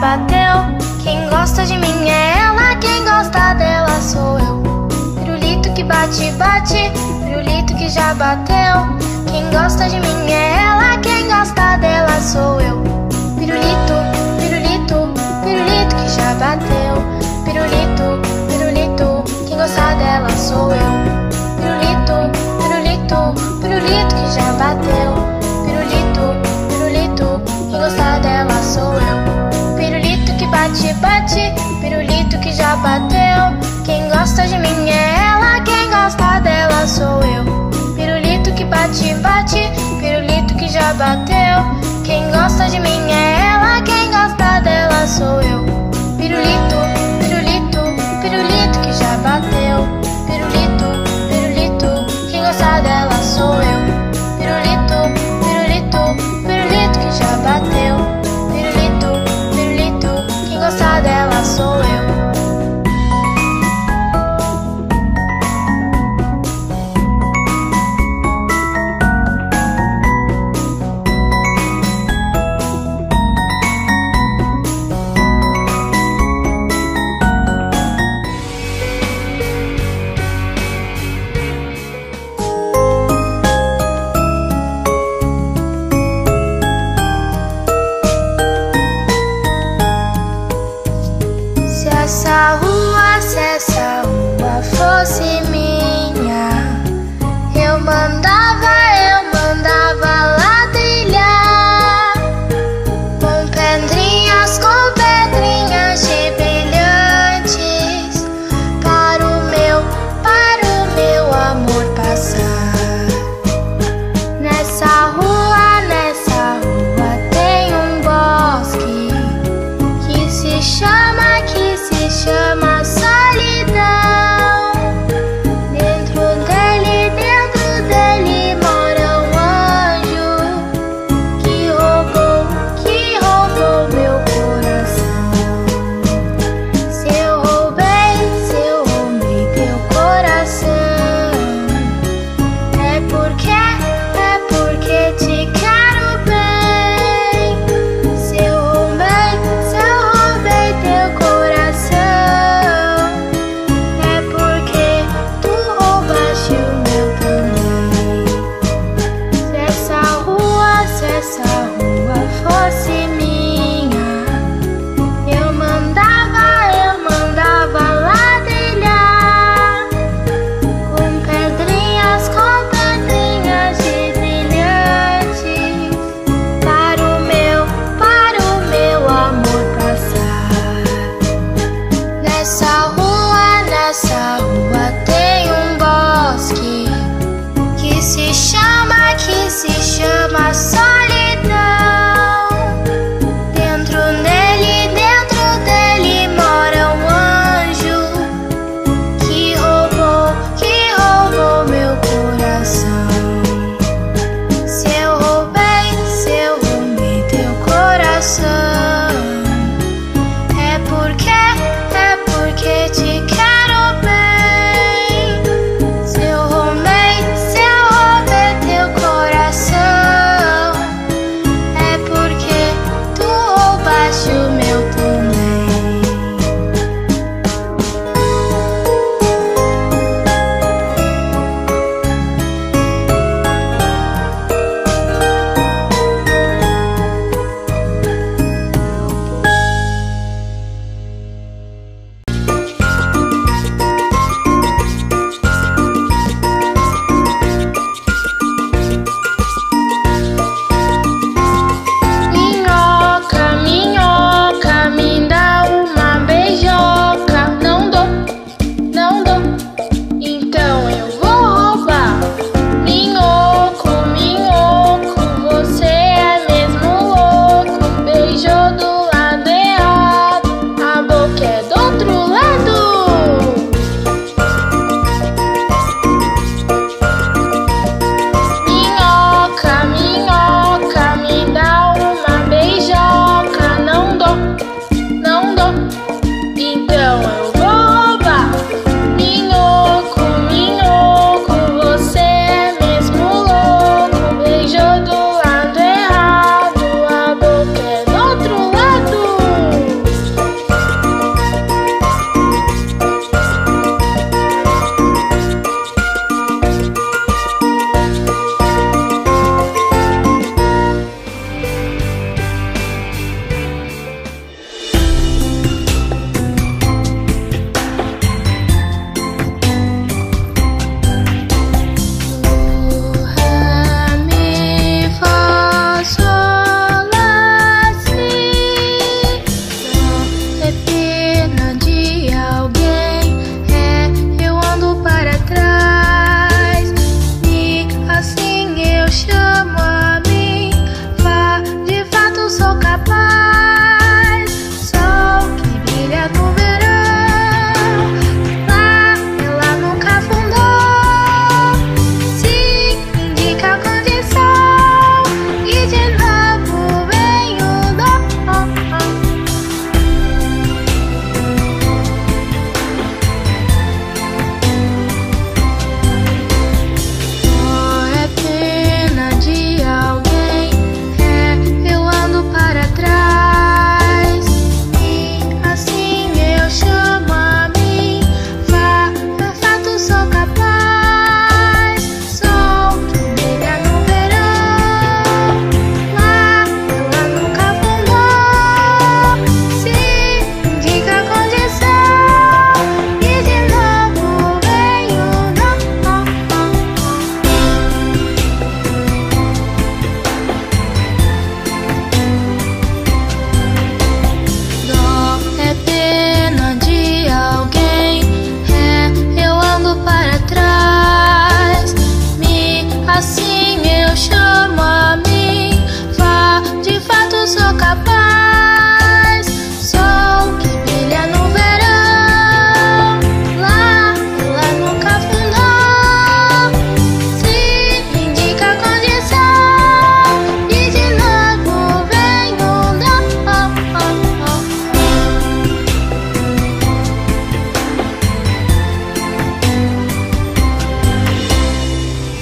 bateu. Quem gosta de mim é ela, quem gosta dela sou eu. Pirulito que bate, bate, pirulito que já bateu. Quem gosta de mim é ela, quem gosta dela sou eu. Pirulito, pirulito, pirulito que já bateu. Pirulito, pirulito, quem gosta dela sou eu. bateu. Quem gosta de mim é ela, quem gosta dela sou eu. Pirulito que bate, bate, pirulito que já bateu. Quem gosta de mim é ela, quem gosta dela sou eu. Pirulito, pirulito, pirulito que já bateu.